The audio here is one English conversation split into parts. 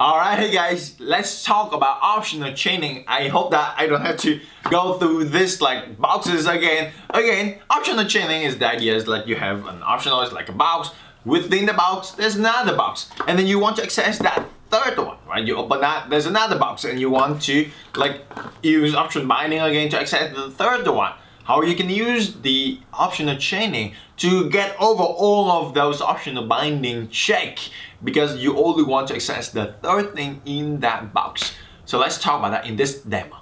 Alright guys, let's talk about optional chaining. I hope that I don't have to go through this like boxes again. Again, optional chaining is the idea is like you have an optional, it's like a box. Within the box, there's another box. And then you want to access that third one, right? You open that, there's another box and you want to like use option binding again to access the third one how you can use the optional chaining to get over all of those optional binding check because you only want to access the third thing in that box. So let's talk about that in this demo.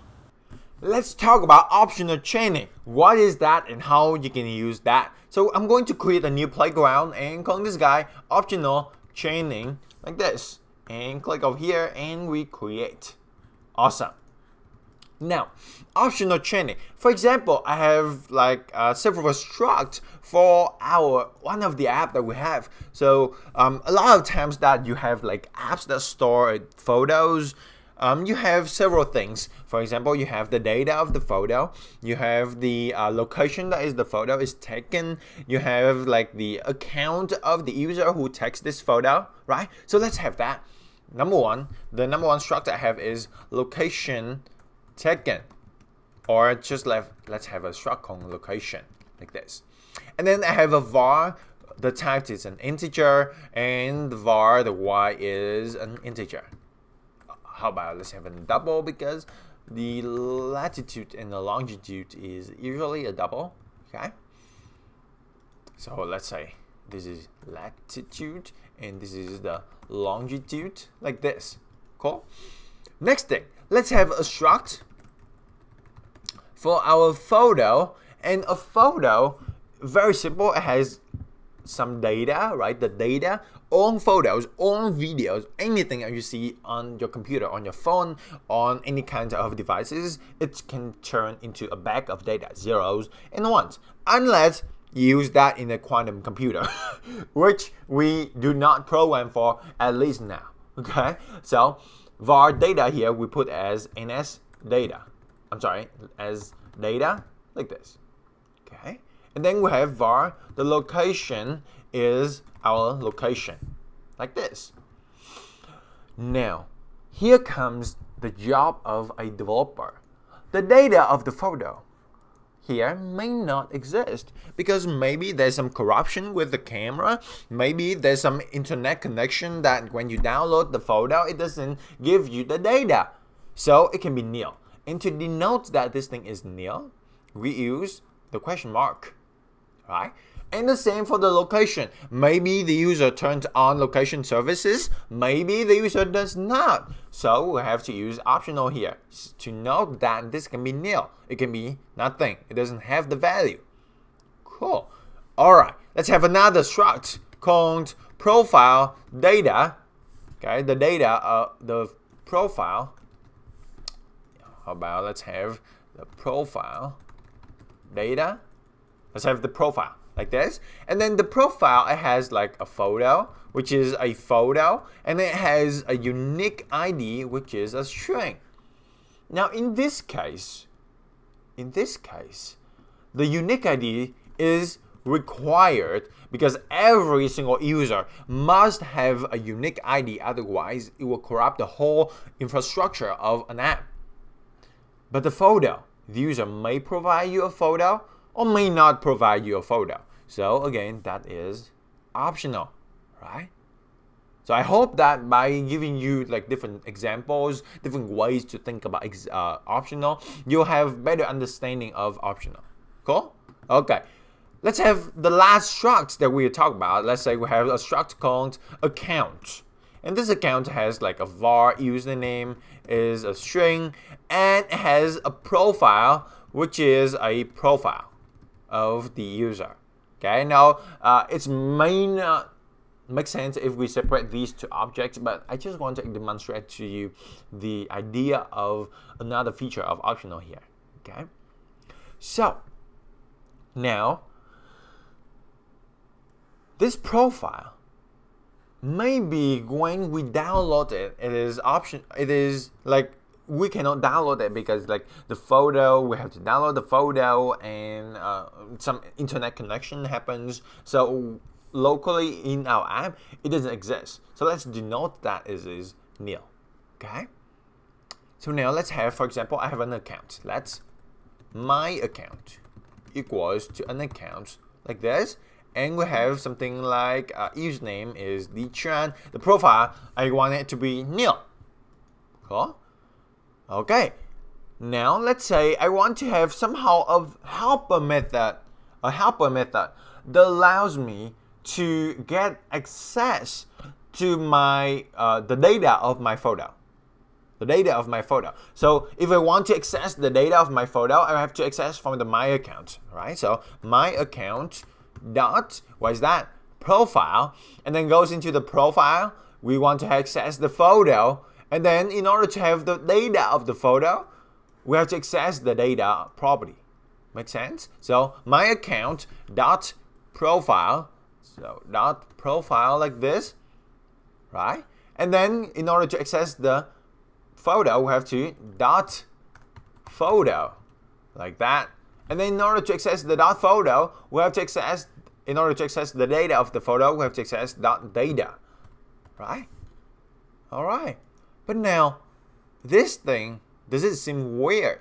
Let's talk about optional chaining. What is that and how you can use that? So I'm going to create a new playground and call this guy optional chaining like this. And click over here and we create. Awesome. Now, optional chaining. For example, I have like uh, several struct for our one of the app that we have. So um, a lot of times that you have like apps that store photos, um, you have several things. For example, you have the data of the photo, you have the uh, location that is the photo is taken, you have like the account of the user who takes this photo, right? So let's have that. Number one, the number one struct I have is location taken or just let, let's have a struct location like this. And then I have a var the type is an integer and the var the y is an integer. How about let's have a double because the latitude and the longitude is usually a double okay? So let's say this is latitude and this is the longitude like this. Cool? Next thing let's have a struct for our photo. And a photo, very simple, it has some data, right? The data on photos, on videos, anything that you see on your computer, on your phone, on any kind of devices, it can turn into a bag of data, zeros and ones, unless you use that in a quantum computer, which we do not program for at least now. Okay, so var data here we put as ns data. I'm sorry, as data, like this. Okay, and then we have var, the location is our location, like this. Now, here comes the job of a developer. The data of the photo here may not exist because maybe there's some corruption with the camera maybe there's some internet connection that when you download the photo it doesn't give you the data so it can be nil and to denote that this thing is nil, we use the question mark, right? And the same for the location. Maybe the user turns on location services, maybe the user does not. So we have to use optional here to note that this can be nil. It can be nothing. It doesn't have the value. Cool. All right, let's have another struct called profile data. Okay, the data, uh, the profile about let's have the profile data. Let's have the profile like this. And then the profile, it has like a photo, which is a photo, and it has a unique ID, which is a string. Now in this case, in this case, the unique ID is required because every single user must have a unique ID, otherwise it will corrupt the whole infrastructure of an app. But the photo, the user may provide you a photo or may not provide you a photo. So again, that is optional, right? So I hope that by giving you like different examples, different ways to think about uh, optional, you'll have better understanding of optional. Cool? Okay. Let's have the last struct that we talk about. Let's say we have a struct called account. And this account has like a var username is a string and has a profile which is a profile of the user. Okay, now uh, it may not make sense if we separate these two objects, but I just want to demonstrate to you the idea of another feature of optional here. Okay, so now this profile maybe when we download it, it is option. It is like we cannot download it because like the photo we have to download the photo and uh, some internet connection happens so locally in our app it doesn't exist so let's denote that is nil. Okay. So now let's have, for example, I have an account. Let's my account equals to an account like this. And we have something like uh, username is Li Chuan. The profile, I want it to be nil. Cool. Okay. Now let's say I want to have somehow of helper method, a helper method that allows me to get access to my uh, the data of my photo the data of my photo. So if I want to access the data of my photo, I have to access from the my account, right? So my account dot what is that profile, and then goes into the profile. We want to access the photo, and then in order to have the data of the photo, we have to access the data property. Make sense? So my account dot profile, so dot profile like this, right? And then in order to access the photo, we have to dot photo like that. And then in order to access the dot photo, we have to access, in order to access the data of the photo, we have to access dot data, right? All right. But now, this thing, does it seem weird?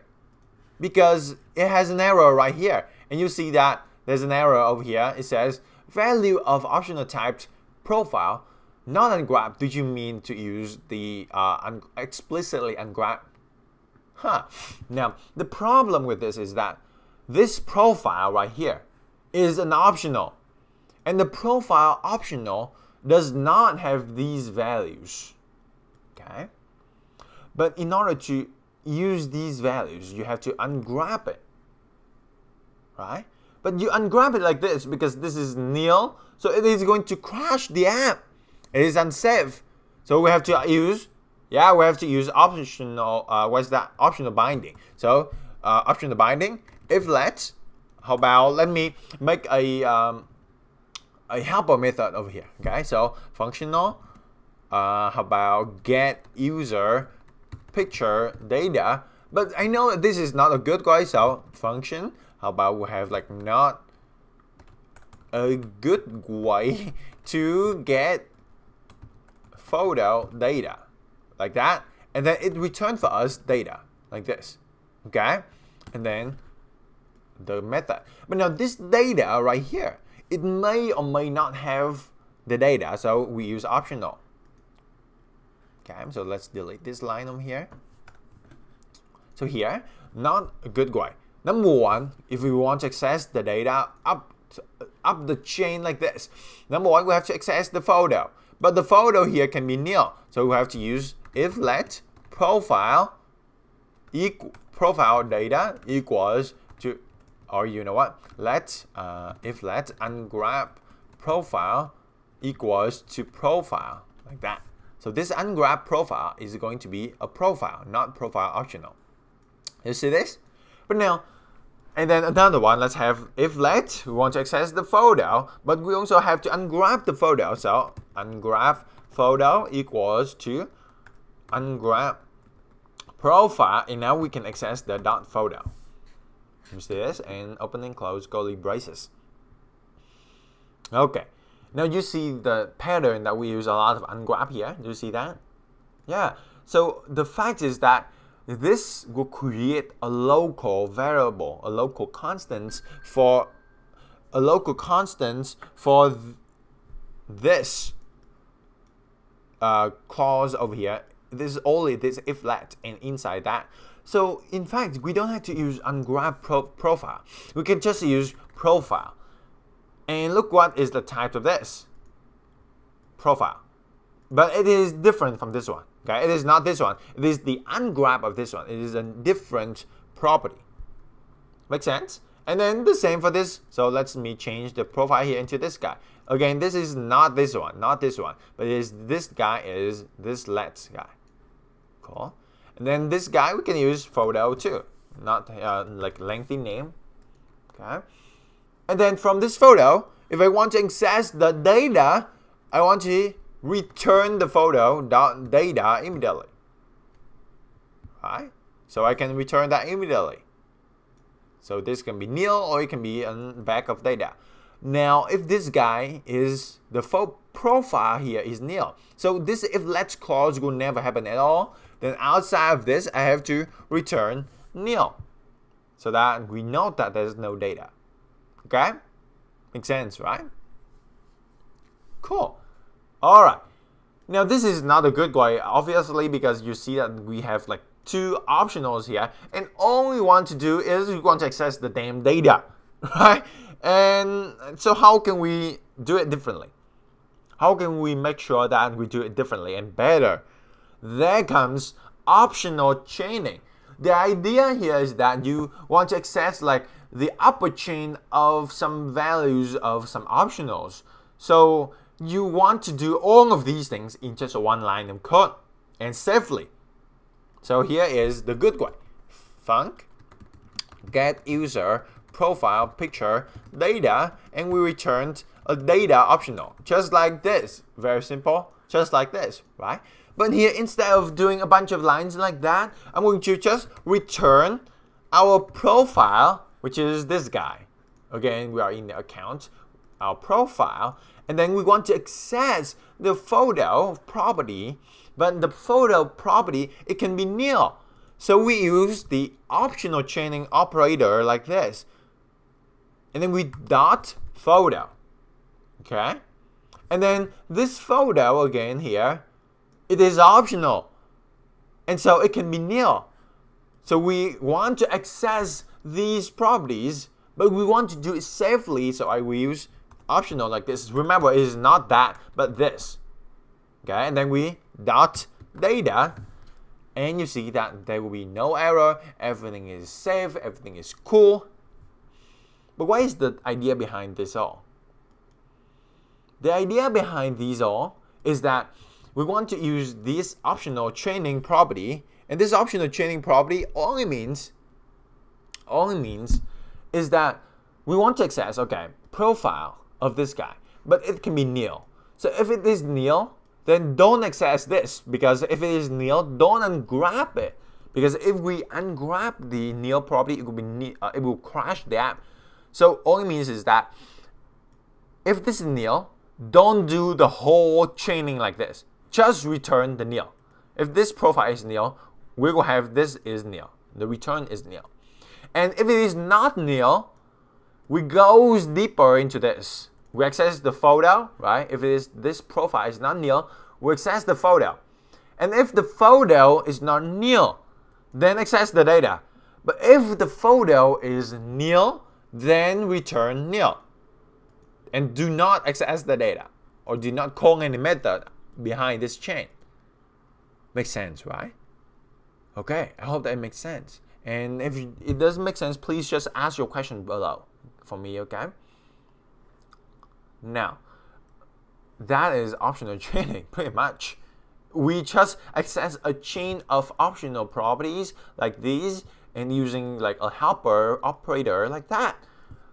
Because it has an error right here. And you see that there's an error over here. It says value of optional typed profile not unwrap, do you mean to use the uh, un explicitly unwrap? Huh. Now, the problem with this is that this profile right here is an optional. And the profile optional does not have these values. Okay? But in order to use these values, you have to unwrap it. Right? But you unwrap it like this because this is nil, so it is going to crash the app. It is unsafe. So we have to use, yeah, we have to use optional, uh, what's that? Optional binding. So uh, optional binding, if let, how about, let me make a, um, a helper method over here. Okay, so functional, uh, how about get user picture data. But I know this is not a good guy, so function, how about we have like not a good way to get photo data like that and then it returns for us data like this okay and then the method but now this data right here it may or may not have the data so we use optional. Okay so let's delete this line over here. So here not a good way number one if we want to access the data up up the chain like this. Number one we have to access the photo. But the photo here can be nil. So we have to use if let profile equal profile data equals or you know what let uh, if let unwrap profile equals to profile like that so this unwrap profile is going to be a profile not profile optional you see this but now and then another one, let's have if let, we want to access the photo, but we also have to unwrap the photo. So unwrap photo equals to unwrap profile, and now we can access the dot photo. This? And open and close curly braces. Okay. Now you see the pattern that we use a lot of unwrap here. Do you see that? Yeah. So the fact is that this will create a local variable, a local constant for a local constant for th this uh, clause over here. This is only this if let and inside that. So in fact, we don't have to use unwrap pro profile. We can just use profile. And look what is the type of this profile. But it is different from this one. Okay, it is not this one. It is the unwrap of this one. It is a different property. Make sense? And then the same for this. So let's me change the profile here into this guy. Again, this is not this one, not this one, but it is this guy is this let guy. Cool. And then this guy we can use photo too, not uh, like lengthy name. Okay. And then from this photo, if I want to access the data, I want to return the photo dot data immediately. Right? So I can return that immediately. So this can be nil or it can be a back of data. Now, if this guy is the profile here is nil. So this if let's clause will never happen at all. Then outside of this, I have to return nil. So that we know that there's no data. Okay? Makes sense, right? Cool. All right. Now this is not a good way, obviously, because you see that we have like two optionals here, and all we want to do is we want to access the damn data, right? And so how can we do it differently? How can we make sure that we do it differently and better? There comes optional chaining. The idea here is that you want to access like the upper chain of some values of some optionals. So you want to do all of these things in just one line of code and safely. So here is the good way. Func get user profile picture data and we returned a data optional just like this very simple just like this right? But here instead of doing a bunch of lines like that I'm going to just return our profile which is this guy. Again we are in the account our profile and then we want to access the photo property but the photo property it can be nil. So we use the optional chaining operator like this. And then we dot photo okay and then this photo again here it is optional. And so it can be nil. So we want to access these properties but we want to do it safely. So I will use optional like this. Remember it is not that but this. Okay and then we dot data and you see that there will be no error. Everything is safe. Everything is cool. But what is the idea behind this all? The idea behind these all is that we want to use this optional chaining property, and this optional chaining property only means only means is that we want to access okay profile of this guy, but it can be nil. So if it is nil, then don't access this because if it is nil, don't unwrap it because if we unwrap the nil property, it will be uh, it will crash the app. So all it means is that if this is nil, don't do the whole chaining like this. Just return the nil. If this profile is nil, we will have this is nil. The return is nil. And if it is not nil, we go deeper into this. We access the photo, right? If it is this profile is not nil, we access the photo. And if the photo is not nil, then access the data. But if the photo is nil, then return nil. And do not access the data or do not call any method behind this chain. Makes sense, right? Okay, I hope that makes sense. And if it doesn't make sense, please just ask your question below for me, okay? Now, that is optional chaining, pretty much. We just access a chain of optional properties like these and using like a helper operator like that.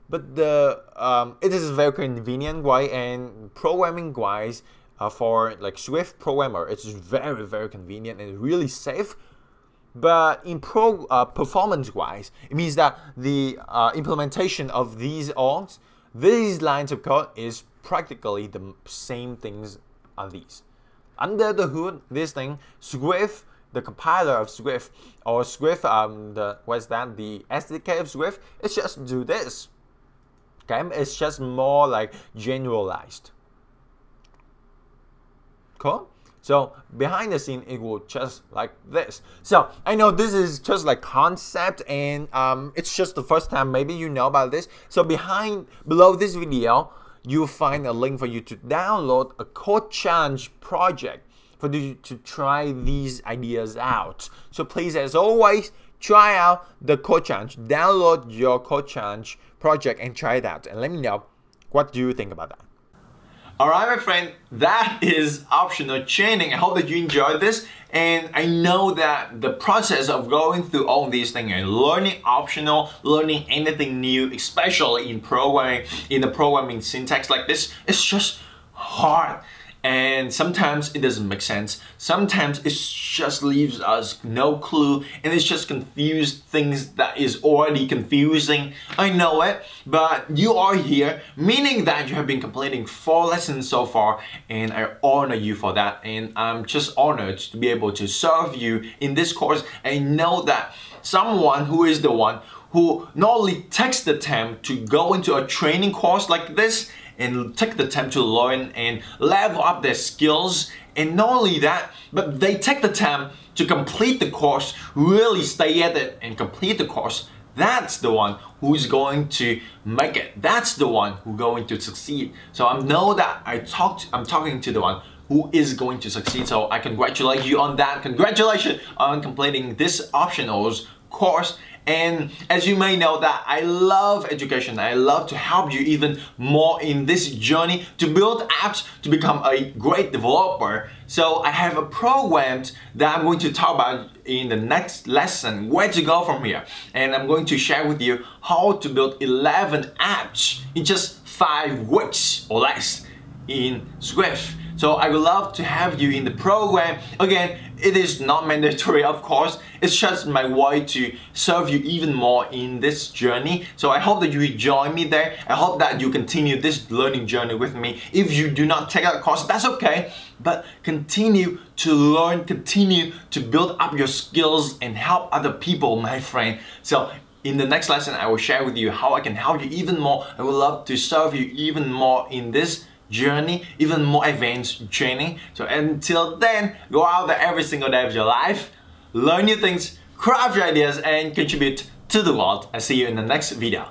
But the um, it is very convenient way and programming wise uh, for like Swift programmer, it's very very convenient and really safe. But in pro uh, performance wise, it means that the uh, implementation of these orgs, these lines of code is practically the same things as these. Under the hood, this thing, Swift the compiler of Swift or Swift, um, the what's that? The SDK of Swift, it's just do this. Okay, it's just more like generalized. Cool. So behind the scene, it will just like this. So I know this is just like concept and um, it's just the first time maybe you know about this. So behind, below this video, you'll find a link for you to download a code challenge project for you to try these ideas out. So please, as always, try out the code challenge. Download your code challenge project and try it out. And let me know what do you think about that. Alright my friend, that is optional chaining. I hope that you enjoyed this and I know that the process of going through all these things and learning optional, learning anything new, especially in programming, in the programming syntax like this, it's just hard and sometimes it doesn't make sense. Sometimes it just leaves us no clue and it's just confused things that is already confusing. I know it, but you are here, meaning that you have been completing four lessons so far and I honor you for that and I'm just honored to be able to serve you in this course. I know that someone who is the one who not only takes the time to go into a training course like this and take the time to learn and level up their skills. And not only that but they take the time to complete the course really stay at it and complete the course. That's the one who's going to make it. That's the one who's going to succeed. So I know that I talked I'm talking to the one who is going to succeed. So I congratulate you on that. Congratulations on completing this optionals course and as you may know that I love education. I love to help you even more in this journey to build apps to become a great developer. So I have a program that I'm going to talk about in the next lesson. Where to go from here? And I'm going to share with you how to build 11 apps in just 5 weeks or less in Swift so I would love to have you in the program. Again, it is not mandatory, of course. It's just my way to serve you even more in this journey. So I hope that you join me there. I hope that you continue this learning journey with me. If you do not take out a course, that's okay. But continue to learn, continue to build up your skills and help other people, my friend. So in the next lesson, I will share with you how I can help you even more. I would love to serve you even more in this journey, even more advanced training. So until then, go out there every single day of your life, learn new things, craft your ideas, and contribute to the world. I see you in the next video.